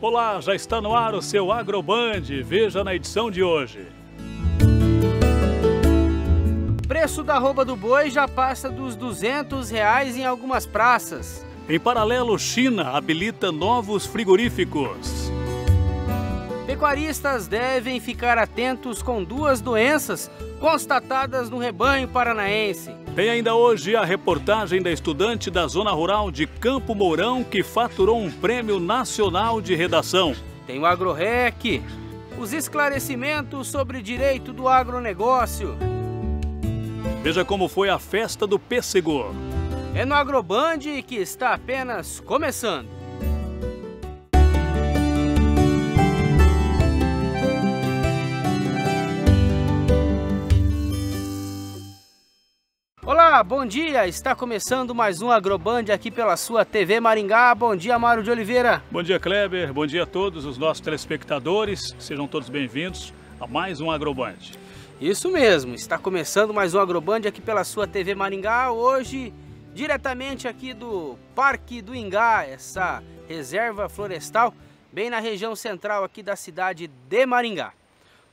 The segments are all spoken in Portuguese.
Olá, já está no ar o seu Agroband. Veja na edição de hoje. Preço da arroba do boi já passa dos 200 reais em algumas praças. Em paralelo, China habilita novos frigoríficos. Pecuaristas devem ficar atentos com duas doenças constatadas no rebanho paranaense. Tem ainda hoje a reportagem da estudante da Zona Rural de Campo Mourão que faturou um prêmio nacional de redação. Tem o AgroRec, os esclarecimentos sobre direito do agronegócio. Veja como foi a festa do pêssego. É no Agroband que está apenas começando. Olá, bom dia! Está começando mais um Agroband aqui pela sua TV Maringá. Bom dia, Mário de Oliveira. Bom dia, Kleber. Bom dia a todos os nossos telespectadores. Sejam todos bem-vindos a mais um Agroband. Isso mesmo, está começando mais um Agroband aqui pela sua TV Maringá. Hoje, diretamente aqui do Parque do Ingá, essa reserva florestal, bem na região central aqui da cidade de Maringá.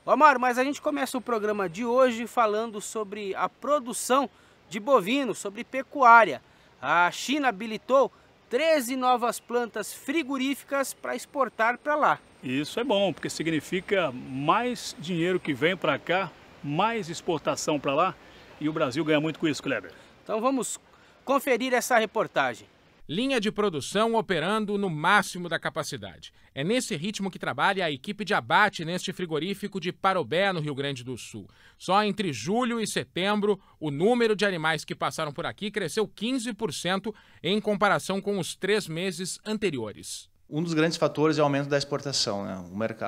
Ô Amaro, mas a gente começa o programa de hoje falando sobre a produção de bovinos, sobre pecuária. A China habilitou 13 novas plantas frigoríficas para exportar para lá. Isso é bom, porque significa mais dinheiro que vem para cá, mais exportação para lá e o Brasil ganha muito com isso, Kleber. Então vamos conferir essa reportagem. Linha de produção operando no máximo da capacidade. É nesse ritmo que trabalha a equipe de abate neste frigorífico de Parobé, no Rio Grande do Sul. Só entre julho e setembro, o número de animais que passaram por aqui cresceu 15% em comparação com os três meses anteriores. Um dos grandes fatores é o aumento da exportação. Né?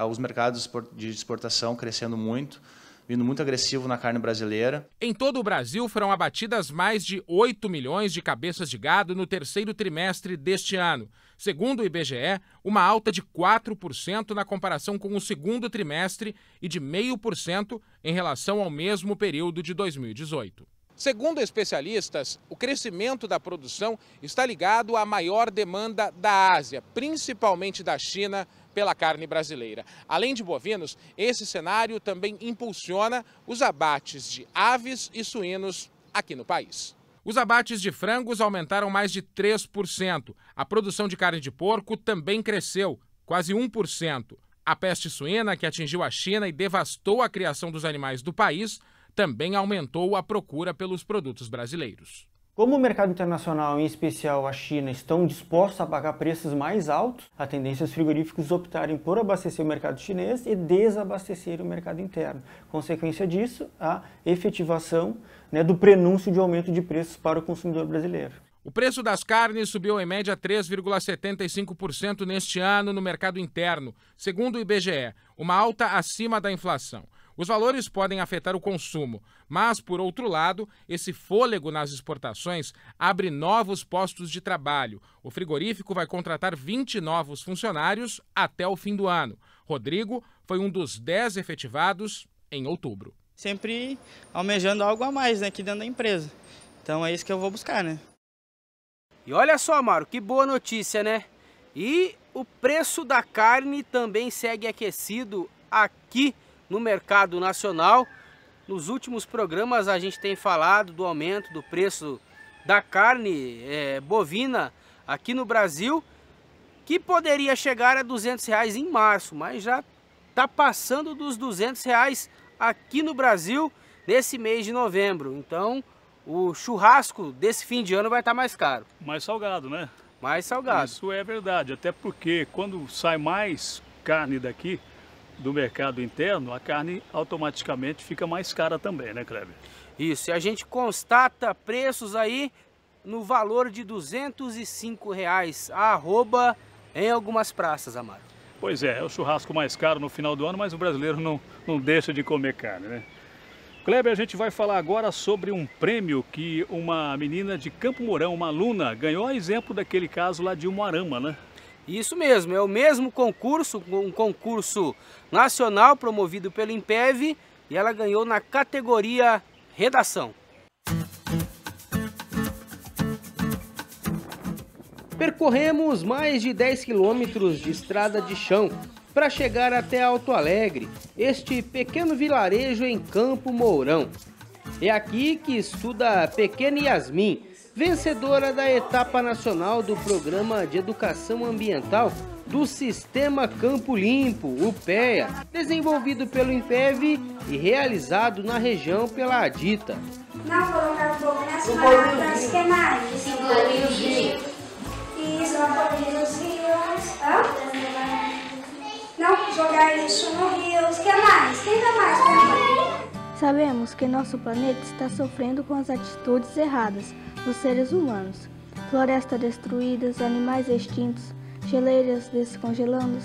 Os mercados de exportação crescendo muito vindo muito agressivo na carne brasileira. Em todo o Brasil foram abatidas mais de 8 milhões de cabeças de gado no terceiro trimestre deste ano. Segundo o IBGE, uma alta de 4% na comparação com o segundo trimestre e de 0,5% em relação ao mesmo período de 2018. Segundo especialistas, o crescimento da produção está ligado à maior demanda da Ásia, principalmente da China, pela carne brasileira. Além de bovinos, esse cenário também impulsiona os abates de aves e suínos aqui no país. Os abates de frangos aumentaram mais de 3%. A produção de carne de porco também cresceu, quase 1%. A peste suína, que atingiu a China e devastou a criação dos animais do país, também aumentou a procura pelos produtos brasileiros. Como o mercado internacional, em especial a China, estão dispostos a pagar preços mais altos, a tendência é os frigoríficos optarem por abastecer o mercado chinês e desabastecer o mercado interno. Consequência disso, a efetivação né, do prenúncio de aumento de preços para o consumidor brasileiro. O preço das carnes subiu em média 3,75% neste ano no mercado interno, segundo o IBGE, uma alta acima da inflação. Os valores podem afetar o consumo, mas, por outro lado, esse fôlego nas exportações abre novos postos de trabalho. O frigorífico vai contratar 20 novos funcionários até o fim do ano. Rodrigo foi um dos 10 efetivados em outubro. Sempre almejando algo a mais né, aqui dentro da empresa. Então é isso que eu vou buscar, né? E olha só, Amaro, que boa notícia, né? E o preço da carne também segue aquecido aqui no mercado nacional. Nos últimos programas a gente tem falado do aumento do preço da carne é, bovina aqui no Brasil, que poderia chegar a 200 reais em março, mas já está passando dos 200 reais aqui no Brasil nesse mês de novembro. Então o churrasco desse fim de ano vai estar tá mais caro. Mais salgado, né? Mais salgado. Isso é verdade, até porque quando sai mais carne daqui, do mercado interno, a carne automaticamente fica mais cara também, né, Kleber? Isso, e a gente constata preços aí no valor de 205 reais a arroba em algumas praças, Amaro. Pois é, é o churrasco mais caro no final do ano, mas o brasileiro não, não deixa de comer carne, né? Kleber, a gente vai falar agora sobre um prêmio que uma menina de Campo Mourão, uma aluna, ganhou a exemplo daquele caso lá de Umuarama, né? Isso mesmo, é o mesmo concurso, um concurso nacional promovido pelo Impev e ela ganhou na categoria redação. Percorremos mais de 10 quilômetros de estrada de chão para chegar até Alto Alegre, este pequeno vilarejo em Campo Mourão. É aqui que estuda a pequena Yasmin, vencedora da etapa nacional do Programa de Educação Ambiental do Sistema Campo Limpo, o PEA, desenvolvido pelo IMPEV e realizado na região pela ADITA. Não colocar fogo nas matas, que mais? Poluir os rios. Isso, não poluir os rios. Hã? Não jogar lixo no rio. que mais? Quem dá mais Sabemos que nosso planeta está sofrendo com as atitudes erradas seres humanos. Florestas destruídas, animais extintos, geleiras descongelando,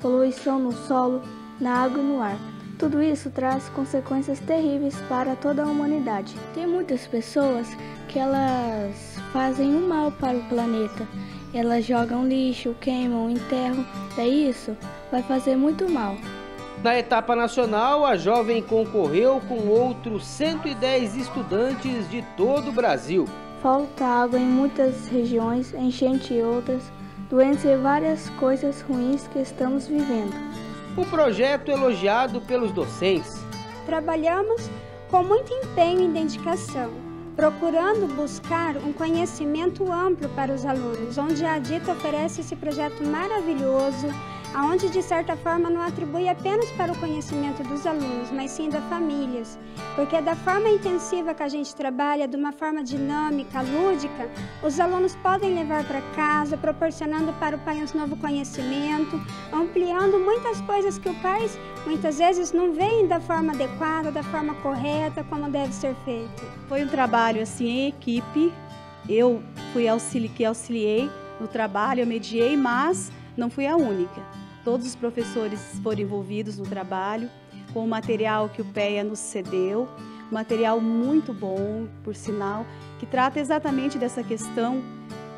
poluição no solo, na água e no ar. Tudo isso traz consequências terríveis para toda a humanidade. Tem muitas pessoas que elas fazem o um mal para o planeta. Elas jogam lixo, queimam, enterram. Daí isso vai fazer muito mal. Na etapa nacional, a jovem concorreu com outros 110 estudantes de todo o Brasil. Falta água em muitas regiões, enchente em outras, doenças e várias coisas ruins que estamos vivendo. O projeto elogiado pelos docentes. Trabalhamos com muito empenho e dedicação, procurando buscar um conhecimento amplo para os alunos, onde a DITA oferece esse projeto maravilhoso aonde de certa forma não atribui apenas para o conhecimento dos alunos, mas sim das famílias, porque da forma intensiva que a gente trabalha, de uma forma dinâmica, lúdica, os alunos podem levar para casa, proporcionando para o pai um novo conhecimento, ampliando muitas coisas que o pai muitas vezes não vê da forma adequada, da forma correta, como deve ser feito. Foi um trabalho assim em equipe, eu fui auxili que auxiliei no trabalho, eu mediei, mas não fui a única. Todos os professores foram envolvidos no trabalho, com o material que o PEA nos cedeu, material muito bom, por sinal, que trata exatamente dessa questão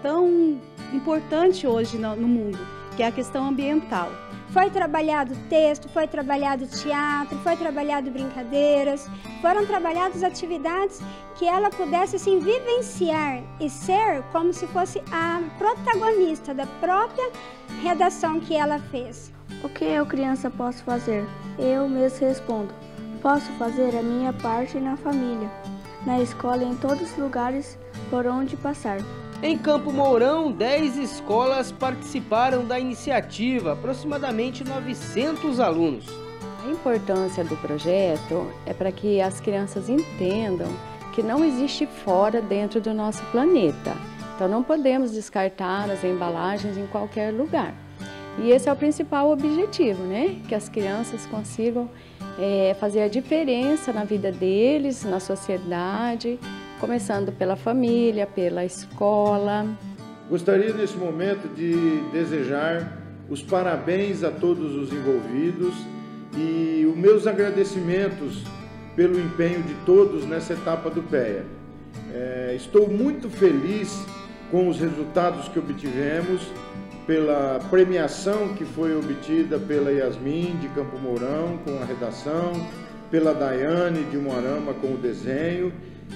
tão importante hoje no mundo, que é a questão ambiental. Foi trabalhado texto, foi trabalhado teatro, foi trabalhado brincadeiras, foram trabalhadas atividades que ela pudesse assim vivenciar e ser como se fosse a protagonista da própria redação que ela fez. O que eu, criança, posso fazer? Eu mesmo respondo. Posso fazer a minha parte na família, na escola, em todos os lugares por onde passar. Em Campo Mourão, 10 escolas participaram da iniciativa, aproximadamente 900 alunos. A importância do projeto é para que as crianças entendam que não existe fora dentro do nosso planeta. Então não podemos descartar as embalagens em qualquer lugar. E esse é o principal objetivo, né? Que as crianças consigam é, fazer a diferença na vida deles, na sociedade, começando pela família, pela escola. Gostaria nesse momento de desejar os parabéns a todos os envolvidos e os meus agradecimentos pelo empenho de todos nessa etapa do PEA. É, estou muito feliz com os resultados que obtivemos, pela premiação que foi obtida pela Yasmin de Campo Mourão com a redação, pela Daiane de Moarama com o desenho.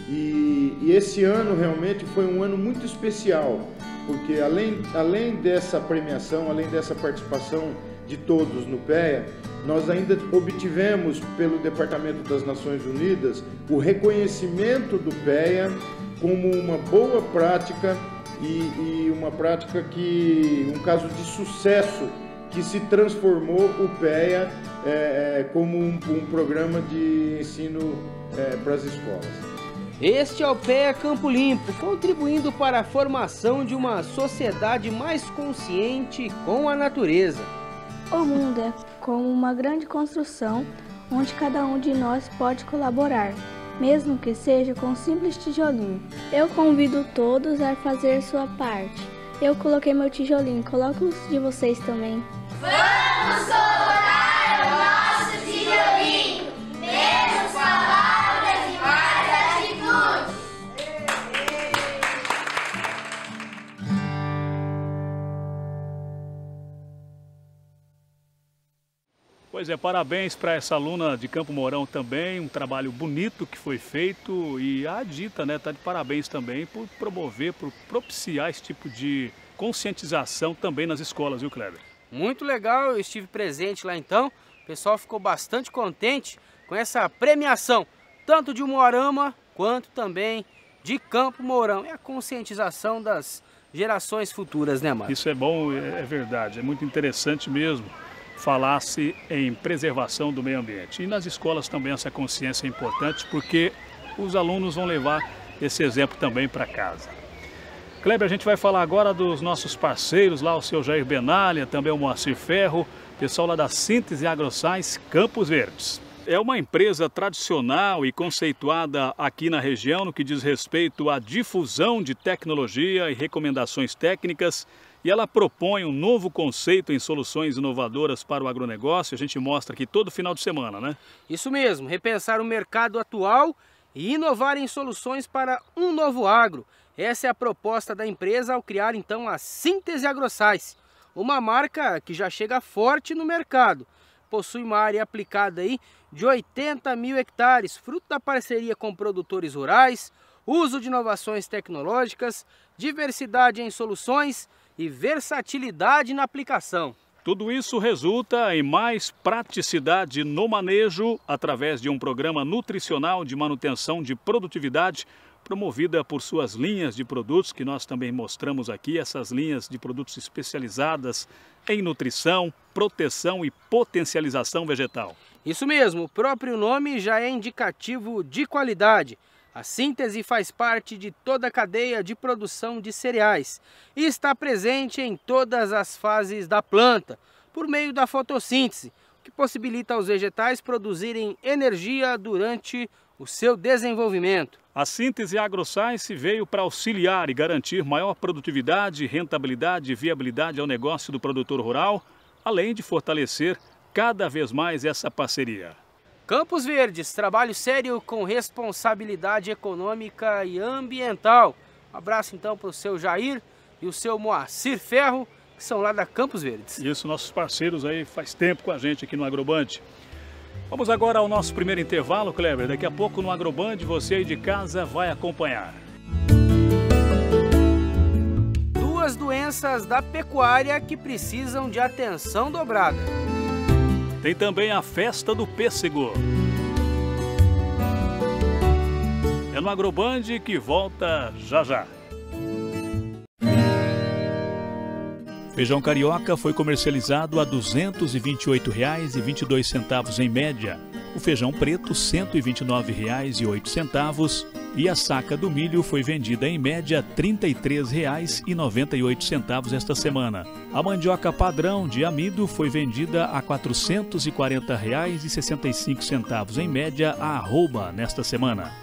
E, e, esse ano realmente foi um ano muito especial, porque além, além dessa premiação, além dessa participação de todos no PEA, nós ainda obtivemos pelo Departamento das Nações Unidas o reconhecimento do PEA como uma boa prática e, e uma prática que, um caso de sucesso que se transformou o PEA é, como um, um, programa de ensino é, para as escolas. Este é o PEA Campo Limpo, contribuindo para a formação de uma sociedade mais consciente com a natureza. O mundo é como uma grande construção onde cada um de nós pode colaborar, mesmo que seja com um simples tijolinho. Eu convido todos a fazer sua parte. Eu coloquei meu tijolinho, coloco os de vocês também. Vamos colocar Pois é, parabéns para essa aluna de Campo Mourão também, um trabalho bonito que foi feito e a Dita, né, tá de parabéns também por promover, por propiciar esse tipo de conscientização também nas escolas, viu, Kleber? Muito legal, eu estive presente lá então. O pessoal ficou bastante contente com essa premiação, tanto de Moarama quanto também de Campo Mourão. É a conscientização das gerações futuras, né, Márcio? Isso é bom, é verdade, é muito interessante mesmo falar-se em preservação do meio ambiente. E nas escolas também essa consciência é importante porque os alunos vão levar esse exemplo também para casa. Kleber, a gente vai falar agora dos nossos parceiros lá, o seu Jair Benalha, também o Moacir Ferro, pessoal lá da Síntese AgroScience Campos Verdes. É uma empresa tradicional e conceituada aqui na região no que diz respeito à difusão de tecnologia e recomendações técnicas e ela propõe um novo conceito em soluções inovadoras para o agronegócio. A gente mostra aqui todo final de semana, né? Isso mesmo, repensar o mercado atual e inovar em soluções para um novo agro. Essa é a proposta da empresa ao criar então a Síntese AgroScience, uma marca que já chega forte no mercado. Possui uma área aplicada aí de 80 mil hectares, fruto da parceria com produtores rurais, uso de inovações tecnológicas, diversidade em soluções e versatilidade na aplicação. Tudo isso resulta em mais praticidade no manejo através de um programa nutricional de manutenção de produtividade promovida por suas linhas de produtos que nós também mostramos aqui, essas linhas de produtos especializadas em nutrição, proteção e potencialização vegetal. Isso mesmo, o próprio nome já é indicativo de qualidade. A síntese faz parte de toda a cadeia de produção de cereais e está presente em todas as fases da planta, por meio da fotossíntese, que possibilita aos vegetais produzirem energia durante o seu desenvolvimento. A síntese AgroScience veio para auxiliar e garantir maior produtividade, rentabilidade e viabilidade ao negócio do produtor rural, além de fortalecer cada vez mais essa parceria. Campos Verdes, trabalho sério com responsabilidade econômica e ambiental. Um abraço então para o seu Jair e o seu Moacir Ferro, que são lá da Campos Verdes. Isso, nossos parceiros aí faz tempo com a gente aqui no Agroband. Vamos agora ao nosso primeiro intervalo, Kleber. Daqui a pouco no Agroband você aí de casa vai acompanhar. Duas doenças da pecuária que precisam de atenção dobrada. Tem também a festa do pêssego. É no Agroband que volta já já. Feijão carioca foi comercializado a R$ 228,22 em média. O feijão preto R$ 129,08 e a saca do milho foi vendida em média R$ 33,98 esta semana. A mandioca padrão de amido foi vendida a R$ 440,65 em média a arroba nesta semana.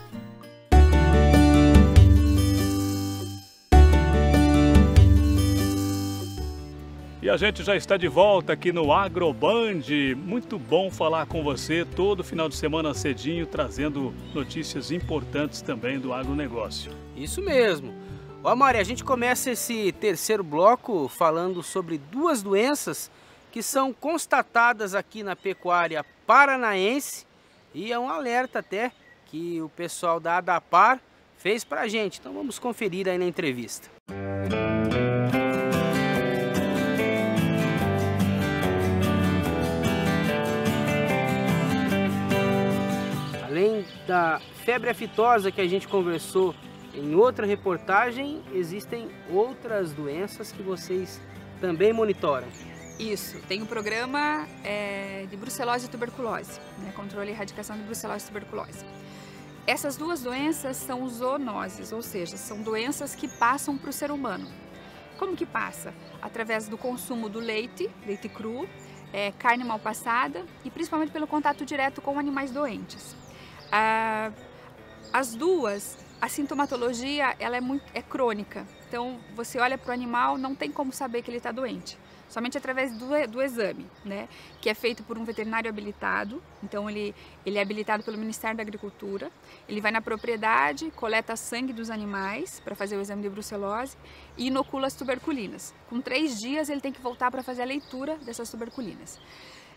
E a gente já está de volta aqui no Agroband. Muito bom falar com você todo final de semana cedinho, trazendo notícias importantes também do agronegócio. Isso mesmo. Ó, Mari, a gente começa esse terceiro bloco falando sobre duas doenças que são constatadas aqui na pecuária paranaense e é um alerta até que o pessoal da ADAPAR fez pra gente. Então vamos conferir aí na entrevista. Além da febre aftosa que a gente conversou em outra reportagem, existem outras doenças que vocês também monitoram. Isso, tem o programa é, de brucelose e tuberculose, né, controle e erradicação de brucelose e tuberculose. Essas duas doenças são zoonoses, ou seja, são doenças que passam para o ser humano. Como que passa? Através do consumo do leite, leite cru, é, carne mal passada e principalmente pelo contato direto com animais doentes. Ah, as duas, a sintomatologia ela é, muito, é crônica. Então, você olha para o animal, não tem como saber que ele está doente. Somente através do, do exame, né? Que é feito por um veterinário habilitado. Então, ele, ele é habilitado pelo Ministério da Agricultura. Ele vai na propriedade, coleta sangue dos animais para fazer o exame de brucelose e inocula as tuberculinas. Com três dias, ele tem que voltar para fazer a leitura dessas tuberculinas.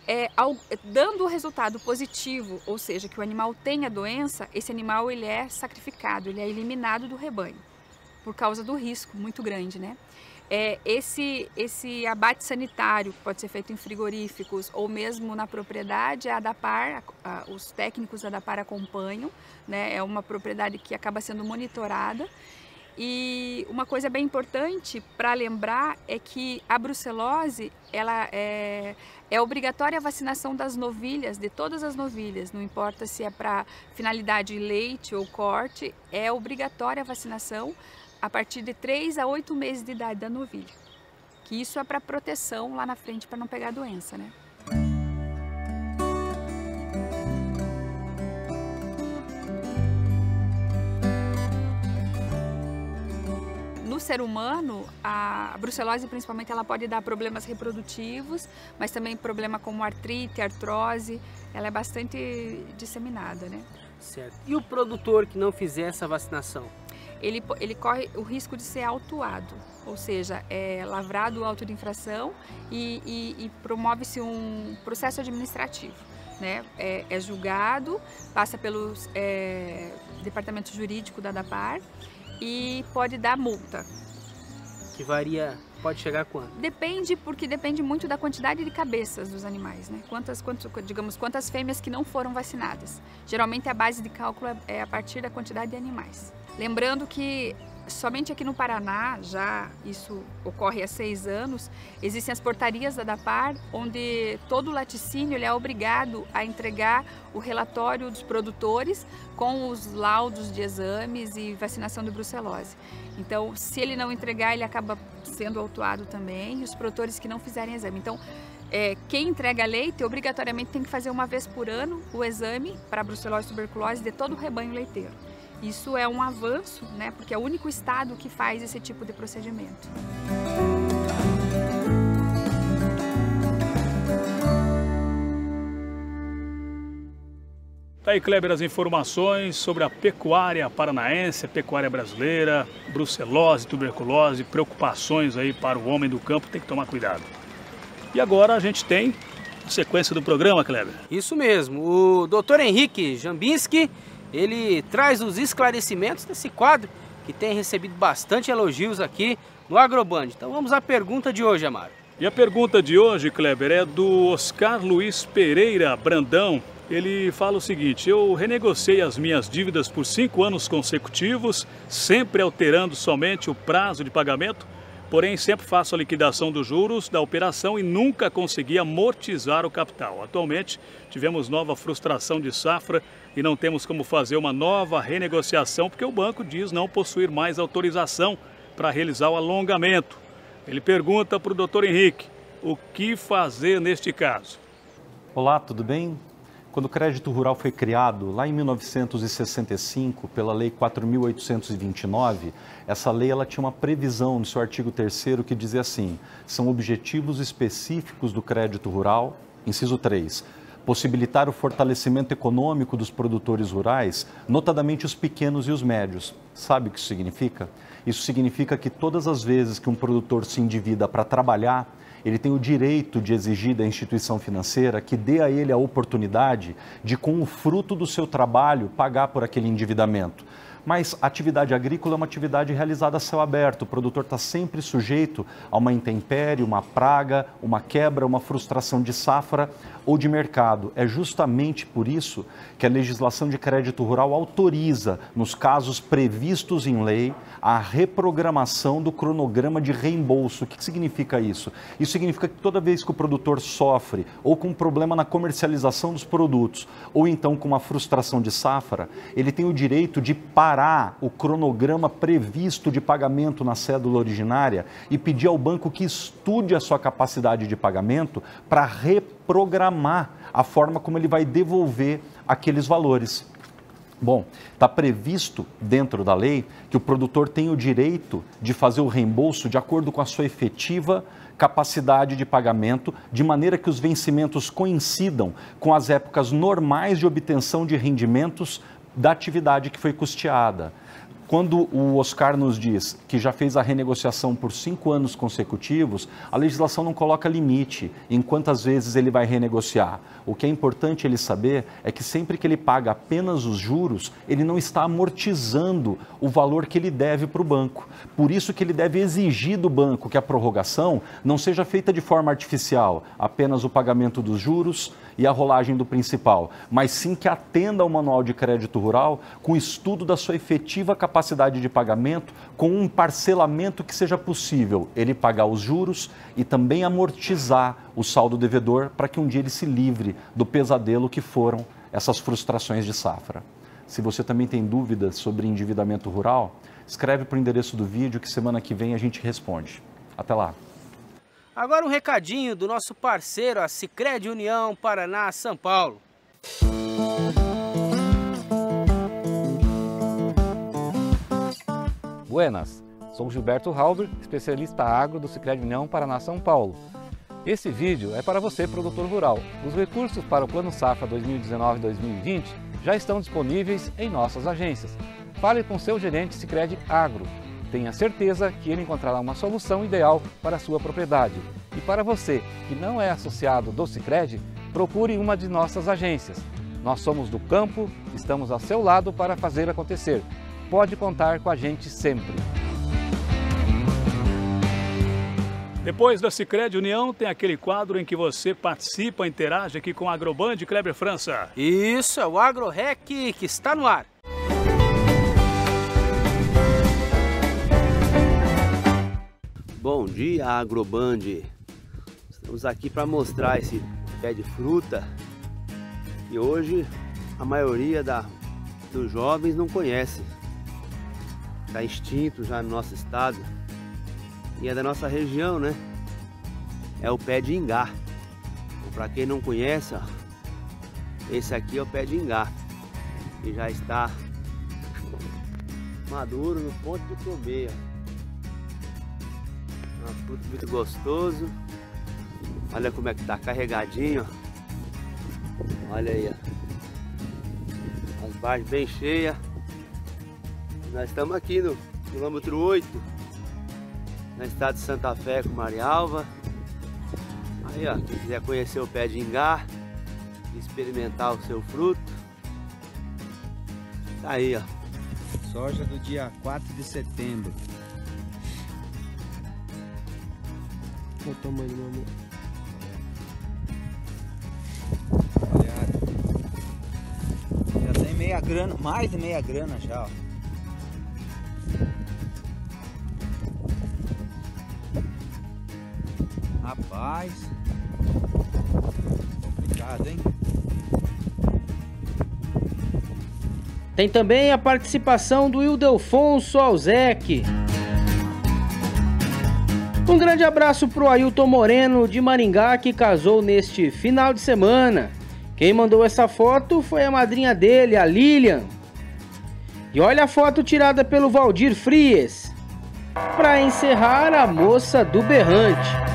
É, ao, dando o resultado positivo, ou seja, que o animal tem a doença, esse animal ele é sacrificado, ele é eliminado do rebanho, por causa do risco muito grande, né? é, esse, esse abate sanitário, que pode ser feito em frigoríficos ou mesmo na propriedade, a ADAPAR, a, a, os técnicos da ADAPAR acompanham, né? é uma propriedade que acaba sendo monitorada. E uma coisa bem importante para lembrar é que a brucelose ela é, é obrigatória a vacinação das novilhas, de todas as novilhas, não importa se é para finalidade leite ou corte, é obrigatória a vacinação a partir de 3 a 8 meses de idade da novilha. Que isso é para proteção lá na frente para não pegar a doença, né? Ser humano, a brucelose principalmente ela pode dar problemas reprodutivos, mas também problema como artrite, artrose, ela é bastante disseminada, né? Certo. E o produtor que não fizer essa vacinação? ele, ele corre o risco de ser autuado, ou seja, é lavrado o auto de infração e, e, e promove-se um processo administrativo. Né? É, é julgado, passa pelo é, departamento jurídico da DAPAR e pode dar multa. Que varia, pode chegar a quanto? Depende, porque depende muito da quantidade de cabeças dos animais, né? Quantas, quantas, digamos, quantas fêmeas que não foram vacinadas. Geralmente a base de cálculo é, é a partir da quantidade de animais. Lembrando que somente aqui no Paraná, já isso ocorre há seis anos, existem as portarias da DAPAR, onde todo laticínio ele é obrigado a entregar o relatório dos produtores com os laudos de exames e vacinação de brucelose. Então, se ele não entregar, ele acaba sendo autuado também, e os produtores que não fizerem exame. Então, é, quem entrega leite obrigatoriamente tem que fazer uma vez por ano o exame para brucelose e tuberculose de todo o rebanho leiteiro. Isso é um avanço, né, porque é o único estado que faz esse tipo de procedimento. Tá aí, Kleber, as informações sobre a pecuária paranaense, a pecuária brasileira, brucelose, tuberculose, preocupações aí para o homem do campo, tem que tomar cuidado. E agora a gente tem a sequência do programa, Kleber. Isso mesmo, o doutor Henrique Jambinski ele traz os esclarecimentos desse quadro que tem recebido bastante elogios aqui no Agroband. Então vamos à pergunta de hoje, Amaro. E a pergunta de hoje, Kleber, é do Oscar Luiz Pereira Brandão. Ele fala o seguinte: Eu renegociei as minhas dívidas por cinco anos consecutivos, sempre alterando somente o prazo de pagamento, porém sempre faço a liquidação dos juros da operação e nunca consegui amortizar o capital. Atualmente tivemos nova frustração de safra e não temos como fazer uma nova renegociação porque o banco diz não possuir mais autorização para realizar o alongamento. Ele pergunta para o doutor Henrique o que fazer neste caso. Olá, tudo bem? Quando o crédito rural foi criado, lá em 1965, pela Lei 4.829, essa lei ela tinha uma previsão no seu artigo 3 que dizia assim: são objetivos específicos do crédito rural, inciso 3, possibilitar o fortalecimento econômico dos produtores rurais, notadamente os pequenos e os médios. Sabe o que isso significa? Isso significa que todas as vezes que um produtor se endivida para trabalhar, ele tem o direito de exigir da instituição financeira que dê a ele a oportunidade de, com o fruto do seu trabalho, pagar por aquele endividamento. Mas a atividade agrícola é uma atividade realizada a céu aberto. O produtor está sempre sujeito a uma intempérie, uma praga, uma quebra, uma frustração de safra ou de mercado. É justamente por isso que a legislação de crédito rural autoriza, nos casos previstos em lei, a reprogramação do cronograma de reembolso. O que significa isso? Isso significa que toda vez que o produtor sofre ou com um problema na comercialização dos produtos, ou então com uma frustração de safra, ele tem o direito de parar o cronograma previsto de pagamento na cédula originária e pedir ao banco que estude a sua capacidade de pagamento para reprogramar a forma como ele vai devolver aqueles valores. Bom, está previsto dentro da lei que o produtor tem o direito de fazer o reembolso de acordo com a sua efetiva capacidade de pagamento, de maneira que os vencimentos coincidam com as épocas normais de obtenção de rendimentos da atividade que foi custeada. Quando o Oscar nos diz que já fez a renegociação por cinco anos consecutivos, a legislação não coloca limite em quantas vezes ele vai renegociar. O que é importante ele saber é que sempre que ele paga apenas os juros, ele não está amortizando o valor que ele deve para o banco. Por isso que ele deve exigir do banco que a prorrogação não seja feita de forma artificial, apenas o pagamento dos juros e a rolagem do principal, mas sim que atenda ao manual de crédito rural com estudo da sua efetiva capacidade de pagamento, com um parcelamento que seja possível ele pagar os juros e também amortizar o saldo devedor para que um dia ele se livre do pesadelo que foram essas frustrações de safra. Se você também tem dúvidas sobre endividamento rural, escreve para o endereço do vídeo que semana que vem a gente responde. Até lá! Agora um recadinho do nosso parceiro, a Cicred União Paraná São Paulo. Buenas, sou Gilberto Halber, especialista agro do Cicred União Paraná São Paulo. Esse vídeo é para você, produtor rural. Os recursos para o Plano Safra 2019-2020 já estão disponíveis em nossas agências. Fale com seu gerente Cicred Agro Tenha certeza que ele encontrará uma solução ideal para a sua propriedade. E para você que não é associado do Cicred, procure uma de nossas agências. Nós somos do campo, estamos ao seu lado para fazer acontecer. Pode contar com a gente sempre. Depois da Cicred União, tem aquele quadro em que você participa, interage aqui com a Agroband Kleber França. Isso, é o AgroRec que está no ar. Bom dia, Agroband. Estamos aqui para mostrar esse pé de fruta que hoje a maioria da, dos jovens não conhece. Está extinto já no nosso estado e é da nossa região, né? É o pé de ingá. Para quem não conhece, ó, esse aqui é o pé de ingá que já está maduro no ponto de comer. Ó. Uma fruta muito gostoso. Olha como é que tá carregadinho. Olha aí, ó. As barras bem cheias. Nós estamos aqui no quilômetro 8, na estado de Santa Fé com Marialva. Aí, ó, quem quiser conhecer o pé de ingá, experimentar o seu fruto, tá aí, ó. Soja do dia 4 de setembro. Olha o tamanho, meu amor. Olha, já tem meia grana, mais de meia grana já, ó. Rapaz. Complicado, hein? Tem também a participação do Ildefonso Alzec. Um grande abraço pro Ailton Moreno de Maringá que casou neste final de semana. Quem mandou essa foto foi a madrinha dele, a Lilian. E olha a foto tirada pelo Valdir Fries. Para encerrar, a moça do berrante.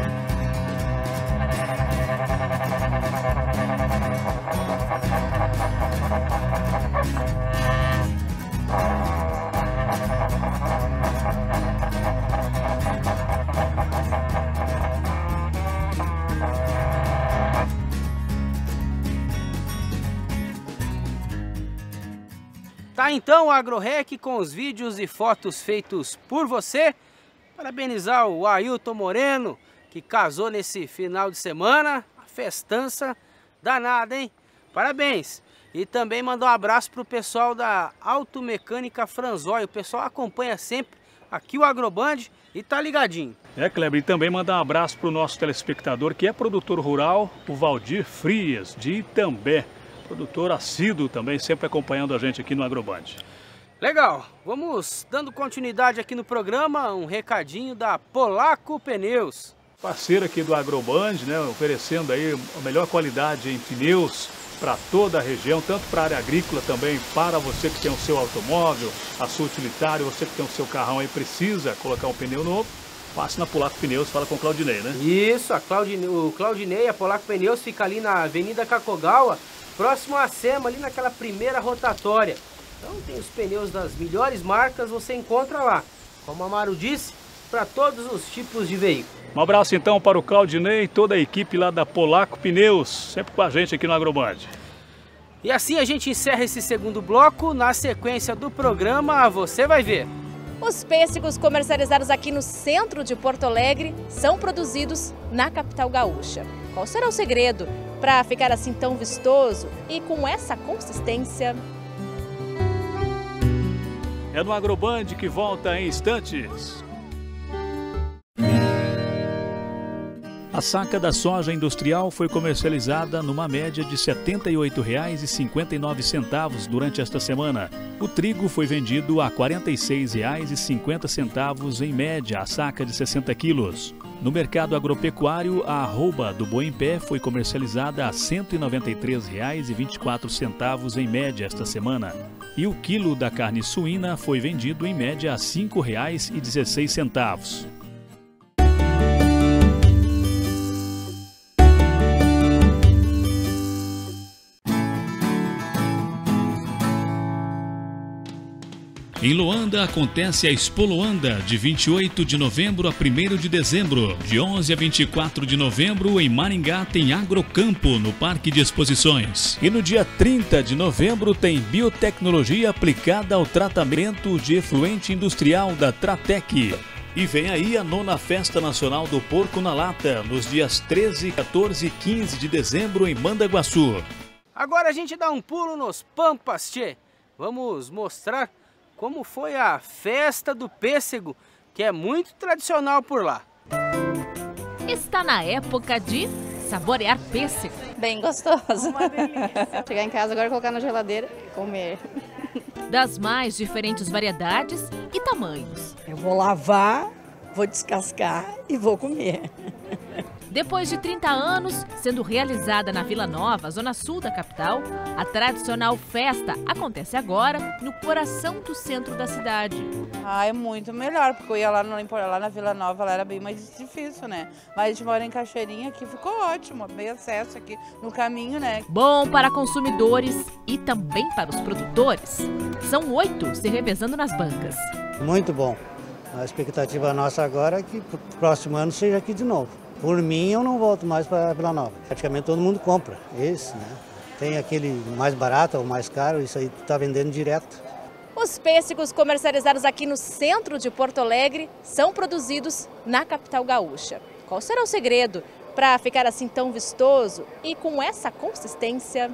Tá então o AgroRec com os vídeos e fotos feitos por você. Parabenizar o Ailton Moreno, que casou nesse final de semana. A festança danada, hein? Parabéns! E também mandar um abraço pro pessoal da Automecânica Franzói. O pessoal acompanha sempre aqui o Agroband e tá ligadinho. É, Kleber, e também mandar um abraço pro nosso telespectador, que é produtor rural, o Valdir Frias, de Itambé produtor assíduo também, sempre acompanhando a gente aqui no Agroband. Legal, vamos dando continuidade aqui no programa, um recadinho da Polaco Pneus. Parceiro aqui do Agroband, né, oferecendo aí a melhor qualidade em pneus para toda a região, tanto para a área agrícola também, para você que tem o seu automóvel, a sua utilitária, você que tem o seu carrão aí precisa colocar um pneu novo, passe na Polaco Pneus, fala com o Claudinei, né? Isso, a Claudinei, o Claudinei, a Polaco Pneus fica ali na Avenida Cacogawa, próximo à SEMA, ali naquela primeira rotatória. Então tem os pneus das melhores marcas, você encontra lá. Como a Amaro disse, para todos os tipos de veículo. Um abraço então para o Claudinei e toda a equipe lá da Polaco Pneus, sempre com a gente aqui no Agroband. E assim a gente encerra esse segundo bloco. Na sequência do programa, você vai ver. Os pêssegos comercializados aqui no centro de Porto Alegre são produzidos na capital gaúcha. Qual será o segredo para ficar assim tão vistoso e com essa consistência? É no Agroband que volta em instantes. A saca da soja industrial foi comercializada numa média de R$ 78,59 durante esta semana. O trigo foi vendido a R$ 46,50 em média, a saca de 60 quilos. No mercado agropecuário, a arroba do boi em pé foi comercializada a R$ 193,24 em média esta semana. E o quilo da carne suína foi vendido em média a R$ 5,16. Em Luanda acontece a Expo Luanda, de 28 de novembro a 1 de dezembro. De 11 a 24 de novembro, em Maringá, tem Agrocampo, no Parque de Exposições. E no dia 30 de novembro, tem Biotecnologia aplicada ao tratamento de efluente industrial da Tratec. E vem aí a nona Festa Nacional do Porco na Lata, nos dias 13, 14 e 15 de dezembro, em Mandaguaçu. Agora a gente dá um pulo nos Pampas, tchê. Vamos mostrar como foi a festa do pêssego, que é muito tradicional por lá. Está na época de saborear pêssego. Bem gostoso. Uma delícia. Chegar em casa agora, colocar na geladeira e comer. Das mais diferentes variedades e tamanhos. Eu vou lavar, vou descascar e vou comer. Depois de 30 anos sendo realizada na Vila Nova, zona sul da capital, a tradicional festa acontece agora no coração do centro da cidade. Ah, é muito melhor, porque eu ia lá, no, lá na Vila Nova, lá era bem mais difícil, né? Mas a gente mora em Cachoeirinha, aqui ficou ótimo, bem acesso aqui no caminho, né? Bom para consumidores e também para os produtores. São oito se revezando nas bancas. Muito bom. A expectativa nossa agora é que o próximo ano seja aqui de novo. Por mim, eu não volto mais para Vila Nova. Praticamente todo mundo compra esse, né? Tem aquele mais barato ou mais caro, isso aí está vendendo direto. Os pêssegos comercializados aqui no centro de Porto Alegre são produzidos na capital gaúcha. Qual será o segredo para ficar assim tão vistoso e com essa consistência?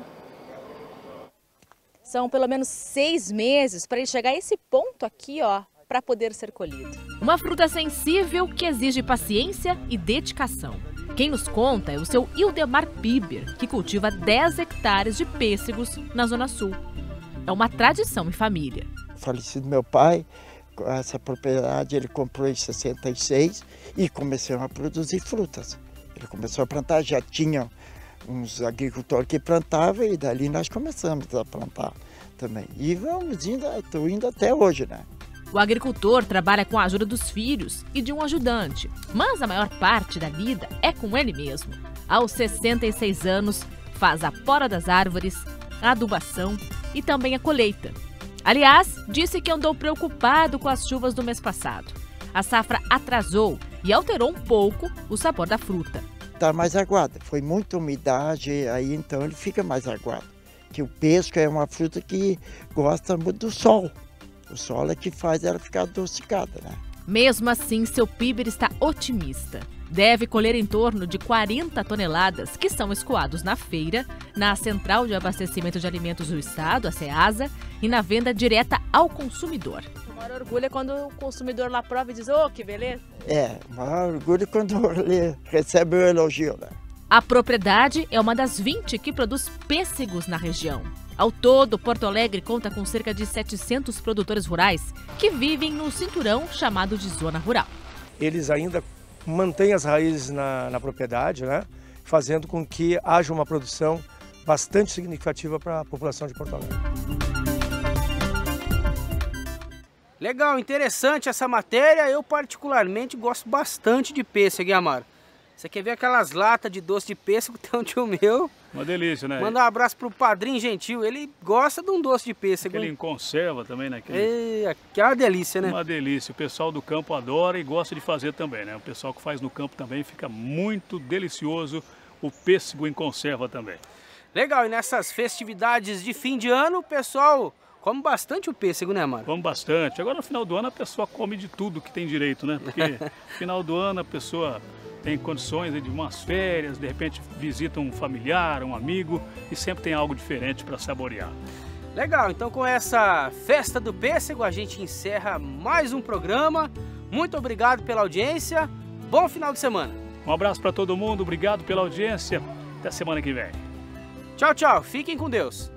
São pelo menos seis meses para ele chegar a esse ponto aqui, ó, para poder ser colhido. Uma fruta sensível que exige paciência e dedicação. Quem nos conta é o seu Ildemar Piber, que cultiva 10 hectares de pêssegos na Zona Sul. É uma tradição em família. Falecido meu pai, essa propriedade ele comprou em 66 e começou a produzir frutas. Ele começou a plantar, já tinha uns agricultores que plantavam e dali nós começamos a plantar também. E vamos indo, estou indo até hoje, né? O agricultor trabalha com a ajuda dos filhos e de um ajudante, mas a maior parte da vida é com ele mesmo. Aos 66 anos, faz a poda das árvores, a adubação e também a colheita. Aliás, disse que andou preocupado com as chuvas do mês passado. A safra atrasou e alterou um pouco o sabor da fruta. Está mais aguada, foi muita umidade, aí então ele fica mais aguado. Que o pesco é uma fruta que gosta muito do sol. O sol é que faz ela ficar adocicada, né? Mesmo assim, seu Piber está otimista. Deve colher em torno de 40 toneladas que são escoados na feira, na Central de Abastecimento de Alimentos do Estado, a CEASA, e na venda direta ao consumidor. O maior orgulho é quando o consumidor lá prova e diz, ô, oh, que beleza. É, o maior orgulho é quando ele recebe o elogio, né? A propriedade é uma das 20 que produz pêssegos na região. Ao todo, Porto Alegre conta com cerca de 700 produtores rurais que vivem no cinturão chamado de zona rural. Eles ainda mantêm as raízes na, na propriedade, né? fazendo com que haja uma produção bastante significativa para a população de Porto Alegre. Legal, interessante essa matéria. Eu particularmente gosto bastante de pêssego, hein, Amaro? Você quer ver aquelas latas de doce de pêssego que tem um tio meu? Uma delícia, né? Manda um abraço pro Padrinho Gentil, ele gosta de um doce de pêssego. Em conserva também, né? Aquele... É, que é uma delícia, né? Uma delícia. O pessoal do campo adora e gosta de fazer também, né? O pessoal que faz no campo também fica muito delicioso o pêssego em conserva também. Legal, e nessas festividades de fim de ano, o pessoal come bastante o pêssego, né, mano? Come bastante. Agora no final do ano a pessoa come de tudo que tem direito, né? Porque no final do ano a pessoa tem condições de umas férias, de repente visita um familiar, um amigo e sempre tem algo diferente para saborear. Legal, então com essa festa do pêssego a gente encerra mais um programa. Muito obrigado pela audiência. Bom final de semana. Um abraço para todo mundo, obrigado pela audiência. Até semana que vem. Tchau, tchau. Fiquem com Deus.